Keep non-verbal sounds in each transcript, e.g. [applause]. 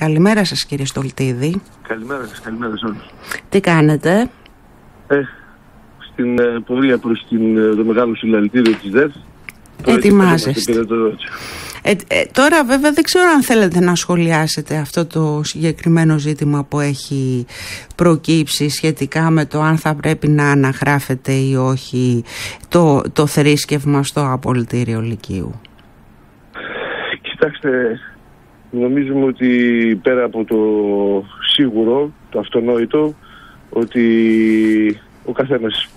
Καλημέρα σας κύριε Στολτίδη. Καλημέρα σας, καλημέρα σε όλους. Τι κάνετε; Ε, στην ε, πορεία προς την, ε, το μεγάλο συλλαλητήριο της ΔΕΘ. Ετοιμάζεστε. Ε, ε, τώρα βέβαια δεν ξέρω αν θέλετε να σχολιάσετε αυτό το συγκεκριμένο ζήτημα που έχει προκύψει σχετικά με το αν θα πρέπει να αναγράφεται ή όχι το, το θρήσκευμα στο απολυτήριο Λυκείου. Κοιτάξτε, νομίζουμε ότι πέρα από το σίγουρο, το αυτονόητο, ότι ο καθένας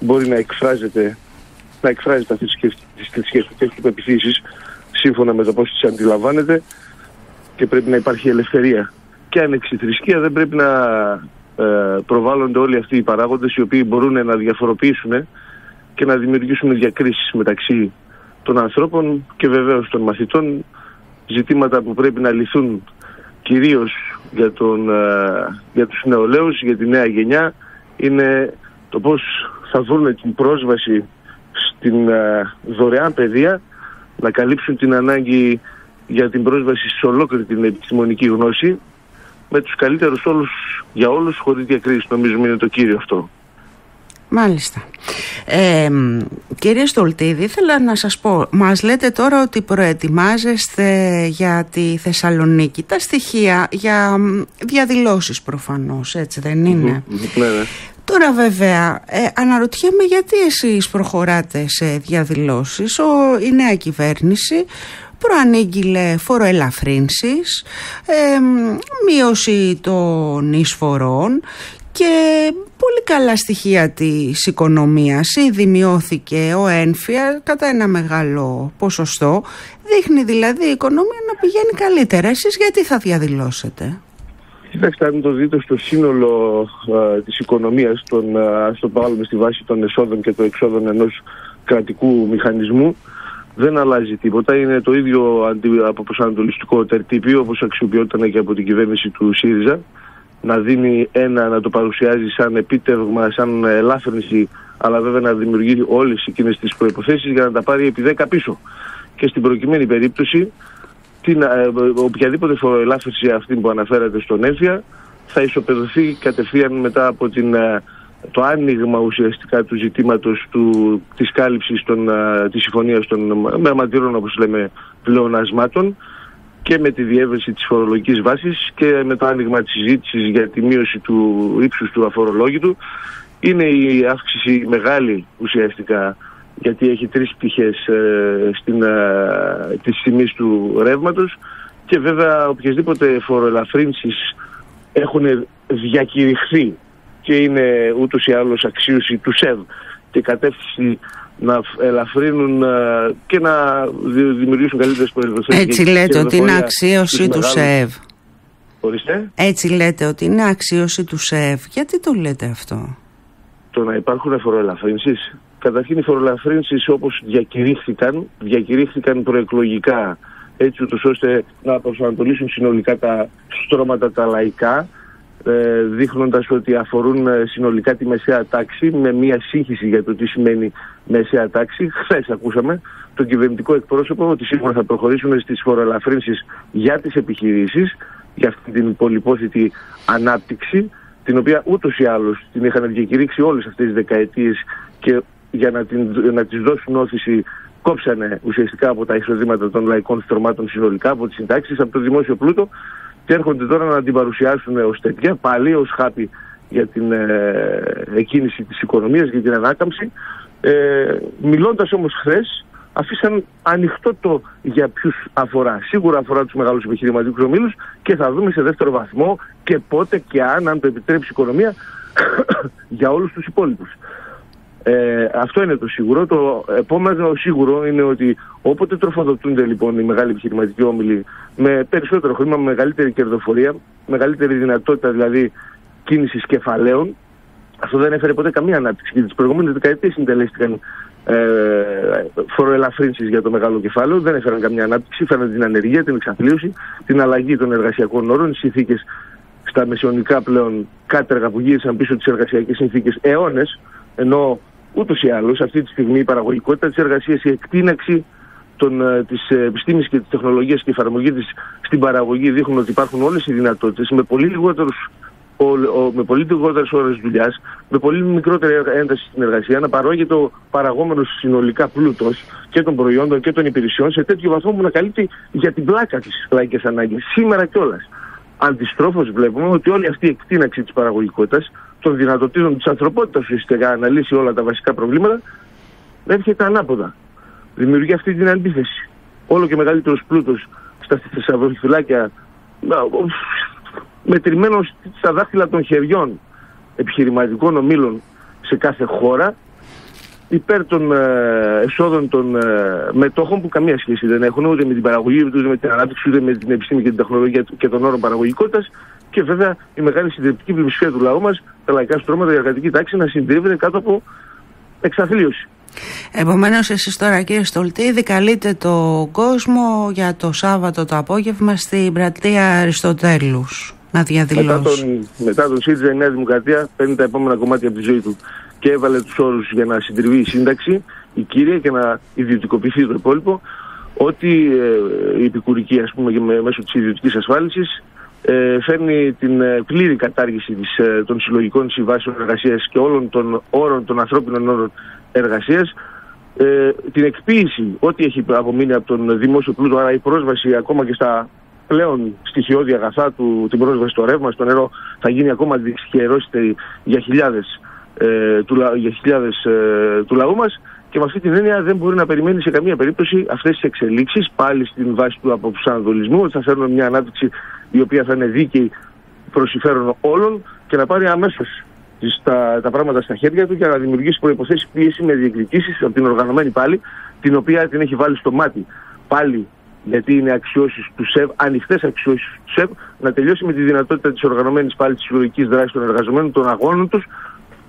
μπορεί να εκφράζεται να εκφράζει τα τις θρησκευτικές του πεπιθήσεις σύμφωνα με το πώς τις αντιλαμβάνεται και πρέπει να υπάρχει ελευθερία. Και αν θρησκεία δεν πρέπει να ε, προβάλλονται όλοι αυτοί οι παράγοντες οι οποίοι μπορούν να διαφοροποιήσουν και να δημιουργήσουν διακρίσεις μεταξύ των ανθρώπων και βεβαίως των μαθητών ζητήματα που πρέπει να λυθούν κυρίως για, τον, ε, για τους νεολαίους, για τη νέα γενιά είναι το πώς θα βρουν την πρόσβαση στην ε, δωρεάν παιδεία να καλύψουν την ανάγκη για την πρόσβαση σε ολόκληρη την επιστημονική γνώση με τους καλύτερους όλους για όλους χωρίς διακρίσεις νομίζουμε είναι το κύριο αυτό. Μάλιστα. Ε, κύριε Στολτίδη, ήθελα να σας πω, μας λέτε τώρα ότι προετοιμάζεστε για τη Θεσσαλονίκη. Τα στοιχεία για διαδηλώσεις προφανώς, έτσι δεν είναι; Ναι, ναι. Τώρα βέβαια ε, αναρωτιέμαι γιατί εσείς προχωράτε σε διαδηλώσεις. Ο, η νέα κυβέρνηση προανήγγειλε φοροελαφρύνσεις, ε, μείωση των εισφορών και πολύ καλά στοιχεία της οικονομίας. Ήδη μειώθηκε ο ένφια κατά ένα μεγάλο ποσοστό. Δείχνει δηλαδή η οικονομία να πηγαίνει καλύτερα. Εσείς γιατί θα διαδηλώσετε; Κοιτάξτε, αν το δείτε στο σύνολο α, της οικονομίας, τον, α, το βάλουμε στη βάση των εσόδων και των εξόδων ενός κρατικού μηχανισμού, δεν αλλάζει τίποτα. Είναι το ίδιο αντι, από προσανατολιστικό τερτύπιο όπως αξιοποιόταν και από την κυβέρνηση του ΣΥΡΙΖΑ να δίνει ένα, να το παρουσιάζει σαν επίτευγμα, σαν ελάφρυνση, αλλά βέβαια να δημιουργεί όλες εκείνες τις προϋποθέσεις για να τα πάρει επί 10 πίσω. Και στην προκειμένη περίπτωση την, ε, οποιαδήποτε φοροελάφρυνση αυτή που αναφέρατε στον έμφυα θα ισοπεδωθεί κατευθείαν μετά από την, ε, το άνοιγμα ουσιαστικά του ζητήματος του, της κάλυψης των, ε, της συμφωνίας των μερματήρων όπως λέμε πλεονασμάτων και με τη διεύρυνση της φορολογικής βάσης και με το άνοιγμα της συζήτησης για τη μείωση του ύψους του αφορολόγητου. Είναι η αύξηση μεγάλη ουσιαστικά γιατί έχει τρεις πτυχές ε, στην, ε, της τιμής του ρεύματος. Και βέβαια οποιασδήποτε φοροελαφρύνσεις έχουν διακηρυχθεί και είναι ούτως ή άλλως αξίωση του ΣΕΒ και κατεύθυνση να ελαφρύνουν ε, και να δημιουργήσουν καλύτερες προϋποθέσεις. Έτσι λέτε ότι είναι αξίωση του ΣΕΒ. Ορίστε. Έτσι λέτε ότι είναι αξίωση του ΣΕΒ. Γιατί το λέτε αυτό; Το να υπάρχουν φοροελαφρύνσεις Καταρχήν οι φορολαφρύνσεις όπως διακηρύχθηκαν, διακηρύχθηκαν προεκλογικά έτσι ούτως ώστε να προσανατολίσουν συνολικά τα στρώματα τα λαϊκά ε, δείχνοντας ότι αφορούν ε, συνολικά τη μεσαία τάξη με μια σύγχυση για το τι σημαίνει μεσαία τάξη. Χθες ακούσαμε τον κυβερνητικό εκπρόσωπο ότι σίγουρα θα προχωρήσουμε στις φορολαφρύνσεις για τις επιχειρήσεις, για αυτή την πολυπόθητη ανάπτυξη την οποία ούτως ή άλλως την είχαν διακηρύξει όλες αυτές τις δεκαετίες και για να, την, να τις δώσουν όθηση κόψανε ουσιαστικά από τα εισοδήματα των λαϊκών στρωμάτων συνολικά, από τις συντάξεις, από το δημόσιο πλούτο και έρχονται τώρα να την παρουσιάσουν ως τέτοια, πάλι ως χάπη για την ε, εκκίνηση της οικονομίας, για την ανάκαμψη. Ε, μιλώντας όμως χθες, αφήσαν ανοιχτό το για ποιους αφορά. Σίγουρα αφορά τους μεγάλους επιχειρηματικούς ομίλους και θα δούμε σε δεύτερο βαθμό και πότε και αν, αν το επιτρέψει η οικονομία, [coughs] για όλους τους υπόλοιπους. Ε, αυτό είναι το σίγουρο. Το επόμενο σίγουρο είναι ότι όποτε τροφοδοτούνται λοιπόν οι μεγάλοι επιχειρηματικοί όμιλοι με περισσότερο χρήμα, με μεγαλύτερη κερδοφορία, μεγαλύτερη δυνατότητα δηλαδή κίνησης κεφαλαίων, αυτό δεν έφερε ποτέ καμία ανάπτυξη. Και τις προηγούμενες δεκαετίες συντελέστηκαν ε, φοροελαφρύνσεις για το μεγάλο κεφάλαιο, δεν έφεραν καμία ανάπτυξη, φέραν την ανεργία, την εξαθλίωση, την αλλαγή των εργασιακών όρων, τι συνθήκες στα μεσαιωνικά πλέον κάτεργα που γύρισαν πίσω τις εργασιακές συνθήκες αιώνες, ενώ ούτως ή άλλως αυτή τη στιγμή η παραγωγικότητα της εργασίας, η εκτείναξη των, ε, της επιστήμης και της τεχνολογίας και η εφαρμογή της στην παραγωγή δείχνουν ότι υπάρχουν όλες οι δυνατότητες με πολύ λιγότερους με πολύ λιγότερες ώρες δουλειάς, με πολύ μικρότερη ένταση στην εργασία, να παρόγεται ο παραγόμενος συνολικά πλούτος και των προϊόντων και των υπηρεσιών σε τέτοιο βαθμό που να καλύπτει για την πλάκα τι λαϊκέ ανάγκε. Σήμερα κιόλας. Αντιστρόφως, βλέπουμε ότι όλη αυτή η εκτείναξη της παραγωγικότητας, των δυνατοτήτων της ανθρωπότητας ουσιαστικά να αναλύσει όλα τα βασικά προβλήματα, έρχεται ανάποδα. Δημιουργεί αυτή την αντίθεση. Όλο και μεγαλύτερος πλούτος στα θησαυροφυλάκια μετρημένος στα δάχτυλα των χεριών επιχειρηματικών ομίλων σε κάθε χώρα υπέρ των ε, εσόδων των ε, μετόχων που καμία σχέση δεν έχουν ούτε με την παραγωγή, ούτε με την ανάπτυξη, ούτε με την επιστήμη και την τεχνολογία και τον όρο παραγωγικότητας. Και βέβαια η μεγάλη συντριπτική πλειοψηφία του λαού μας, τα λαϊκά στρώματα, η εργατική τάξη να συντρίβεται κάτω από εξαθλίωση. Επομένως, εσείς τώρα κύριε Στολτίδη, καλείτε το κόσμο για το Σάββατο το απόγευμα στην πλατεία Αριστοτέλους να διαδηλώσει. Μετά τον, μετά τον ΣΥΡΙΖΑ η Νέα Δημοκρατία παίρνει τα επόμενα κομμάτια από τη ζωή του και έβαλε τους όρους για να συντριβεί η σύνταξη, η κύρια και να ιδιωτικοποιηθεί το υπόλοιπο, ότι ε, η επικουρική ας πούμε μέσω της ιδιωτικής ασφάλισης ε, φέρνει την ε, πλήρη κατάργηση της, ε, των συλλογικών συμβάσεων εργασίας και όλων των όρων, των ανθρώπινων όρων εργασίας, ε, την εκποίηση ό,τι έχει απομείνει από τον δημόσιο πλούτο, άρα η πρόσβαση ακόμα και στα πλέον στοιχειώδη αγαθά του, την πρόσβαση στο ρεύμα, στο νερό, θα γίνει ακόμα δυσχερώστερη για χιλιάδες, ε, του, για χιλιάδες ε, του λαού μας. Και με αυτή την έννοια δεν μπορεί να περιμένει σε καμία περίπτωση αυτές τις εξελίξεις πάλι στην βάση του αποπουσανδολισμού ότι θα φέρουν μια ανάπτυξη η οποία θα είναι δίκαιη προς συμφέρον όλων και να πάρει αμέσως τα, τα πράγματα στα χέρια του για να δημιουργήσει προϋποθέσεις πίεση με διεκδικήσεις από την οργανωμένη πάλι την οποία την έχει βάλει στο μάτι πάλι γιατί είναι αξιώσεις του ΣΕΒ, ανοιχτές αξιώσεις του ΣΕΒ, να τελειώσει με τη δυνατότητα της οργανωμένης πάλι της συλλογικής δράσης των εργαζομένων, των αγώνων τους,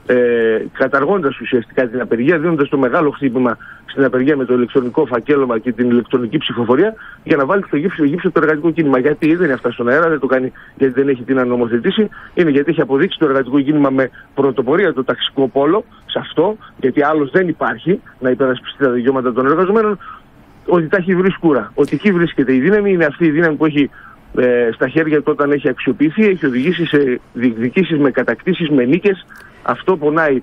ε, καταργώντας ουσιαστικά την απεργία, δίνοντας το μεγάλο χτύπημα στην απεργία με το ηλεκτρονικό φακέλωμα και την ηλεκτρονική ψηφοφορία, για να βάλει στο γύψο, γύψο το εργατικό κίνημα. Γιατί δεν είναι αυτά στον αέρα, δεν το κάνει γιατί δεν έχει την ανομοθετήσει, είναι γιατί έχει αποδείξει το εργατικό κίνημα με πρωτοπορία το ταξικό πόλο σε αυτό, γιατί άλλος δεν υπάρχει να υπερασπιστεί τα δικαιώματα των εργαζομένων, ότι τα έχει βρει σκούρα. Ότι εκεί βρίσκεται η δύναμη, είναι αυτή η δύναμη που έχει ε, στα χέρια του όταν έχει αξιοποιηθεί, έχει οδηγήσει σε διεκδικήσεις με κατακτήσεις, με νίκες. Αυτό πονάει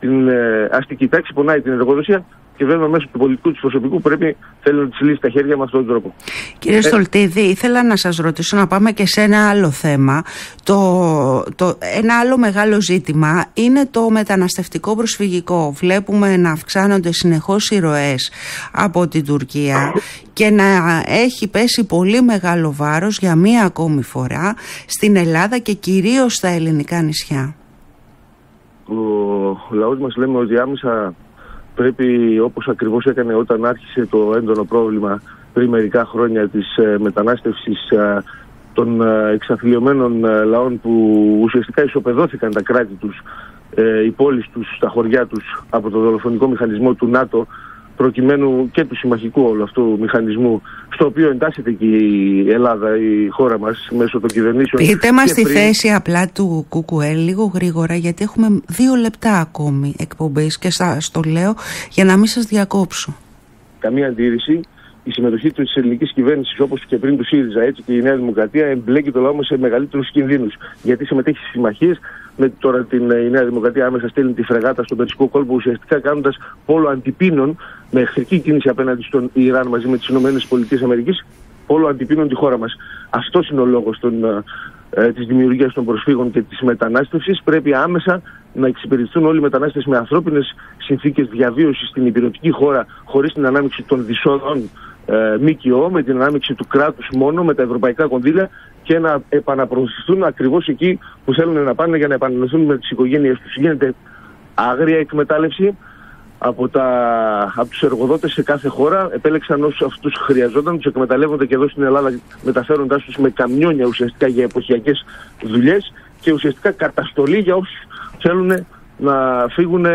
την ε, αστική τάξη, πονάει την εργοδοσία και βέβαια μέσω του πολιτικού του προσωπικού πρέπει θέλει να της λύσει τα χέρια με αυτόν τον τρόπο. Κύριε ε, Στολτίδη, ήθελα να σας ρωτήσω να πάμε και σε ένα άλλο θέμα. Το, το, ένα άλλο μεγάλο ζήτημα είναι το μεταναστευτικό προσφυγικό. Βλέπουμε να αυξάνονται συνεχώς οι ροές από την Τουρκία και να έχει πέσει πολύ μεγάλο βάρος για μία ακόμη φορά στην Ελλάδα και κυρίως στα ελληνικά νησιά. Ο λαός μας λέμε ότι άμεσα πρέπει όπως ακριβώς έκανε όταν άρχισε το έντονο πρόβλημα πριν μερικά χρόνια της ε, μετανάστευσης ε, των ε, εξαθλειωμένων λαών που ουσιαστικά ισοπεδώθηκαν τα κράτη τους, οι πόλεις τους, τα χωριά τους από το δολοφονικό μηχανισμό του ΝΑΤΟ προκειμένου και του συμμαχικού όλου αυτού μηχανισμού, στο οποίο εντάσσεται και η Ελλάδα, η χώρα μας, μέσω των κυβερνήσεων. Πείτε μας τη θέση απλά του ΚΚΕ λίγο γρήγορα, γιατί έχουμε δύο λεπτά ακόμη εκπομπή και σας το λέω για να μην σας διακόψω. Καμία αντίρρηση η συμμετοχή της ελληνικής κυβέρνησης, όπως και πριν του ΣΥΡΙΖΑ, έτσι και η Νέα Δημοκρατία, εμπλέκει το λαό σε μεγαλύτερους κινδύνους. Γιατί συμμετέχει στις συμμαχίες, με τώρα την η Νέα Δημοκρατία άμεσα στέλνει τη φρεγάτα στον Περσικό κόλπο, ουσιαστικά κάνοντας πόλο αντιπίνων με εχθρική κίνηση απέναντι στον Ιράν μαζί με τις ΗΠΑ, πόλο αντιπίνων τη χώρα μας. Αυτός είναι ο λόγος ε, της δημιουργίας των προσφύγων και της μετανάστευσης. Πρέπει άμεσα να εξυπηρετηθούν όλοι οι μετανάστες με ανθρώπινες συνθήκες διαβίωσης στην υπηρετική χώρα, χωρίς την ανάμειξη των δυσόδων ε, ΜΚΟ, με την ανάμειξη του κράτους μόνο, με τα ευρωπαϊκά κονδύλια και να επαναπροωθηθούν ακριβώς εκεί που θέλουν να πάνε για να επανενωθούν με τις οικογένειες τους. Γίνεται άγρια εκμετάλλευση από, τα, από τους εργοδότες σε κάθε χώρα. Επέλεξαν όσους αυτούς χρειαζόταν, τους εκμεταλλεύονται και εδώ στην Ελλάδα μεταφέροντάς τους με καμιόνια ουσιαστικά για εποχιακές δουλειές και ουσιαστικά καταστολή για όσους θέλουν να φύγουν,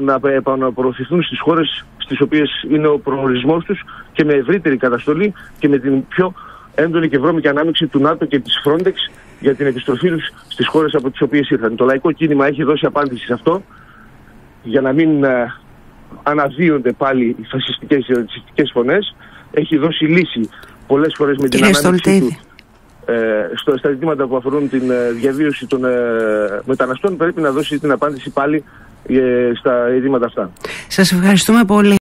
να επαναπροωθηθούν στις χώρες στις οποίες είναι ο προορισμός τους και με ευρύτερη καταστολή και με την πιο έντονη και βρώμικη ανάμειξη του ΝΑΤΟ και της Frontex για την επιστροφή τους στις χώρες από τις οποίες ήρθαν. Το λαϊκό κίνημα έχει δώσει απάντηση σε αυτό για να μην ε, αναδύονται πάλι οι φασιστικές και ρατσιστικές φωνές. Έχει δώσει λύση πολλές φορές με την ανάπτυξη του ε, στο, στα ζητήματα που αφορούν την ε, διαβίωση των ε, μεταναστών πρέπει να δώσει την απάντηση πάλι ε, στα ειδήματα αυτά. Σας ευχαριστούμε πολύ.